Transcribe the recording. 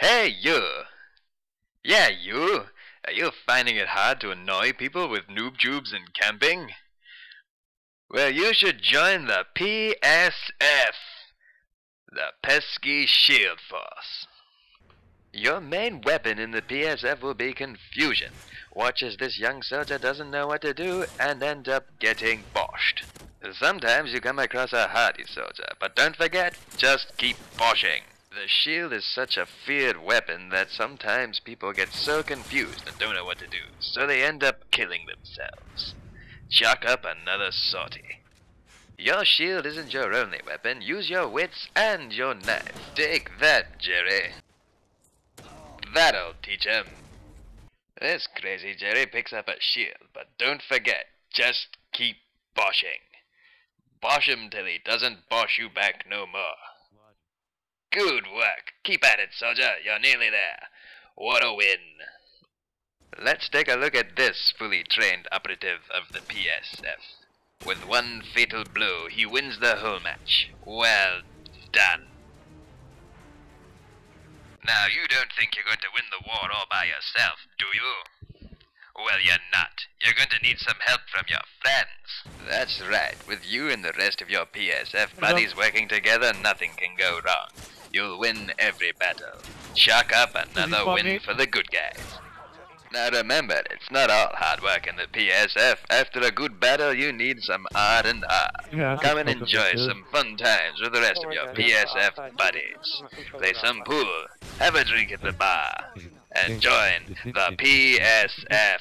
Hey, you! Yeah, you! Are you finding it hard to annoy people with noob tubes and camping? Well, you should join the PSF, the Pesky Shield Force. Your main weapon in the PSF will be confusion. Watch as this young soldier doesn't know what to do and end up getting boshed. Sometimes you come across a hardy soldier, but don't forget, just keep boshing. The shield is such a feared weapon that sometimes people get so confused and don't know what to do, so they end up killing themselves. Chuck up another sortie. Your shield isn't your only weapon. Use your wits and your knife. Take that, Jerry. That'll teach him. This crazy Jerry picks up a shield, but don't forget, just keep boshing. Bosh him till he doesn't bosh you back no more. Good work. Keep at it, soldier. You're nearly there. What a win. Let's take a look at this fully trained operative of the PSF. With one fatal blow, he wins the whole match. Well done. Now, you don't think you're going to win the war all by yourself, do you? Well, you're not. You're going to need some help from your friends. That's right. With you and the rest of your PSF buddies working together, nothing can go wrong. You'll win every battle. Chalk up another win me? for the good guys. Now remember, it's not all hard work in the PSF. After a good battle, you need some R and R. Come and enjoy some fun times with the rest of your PSF buddies. Play some pool, have a drink at the bar, and join the PSF.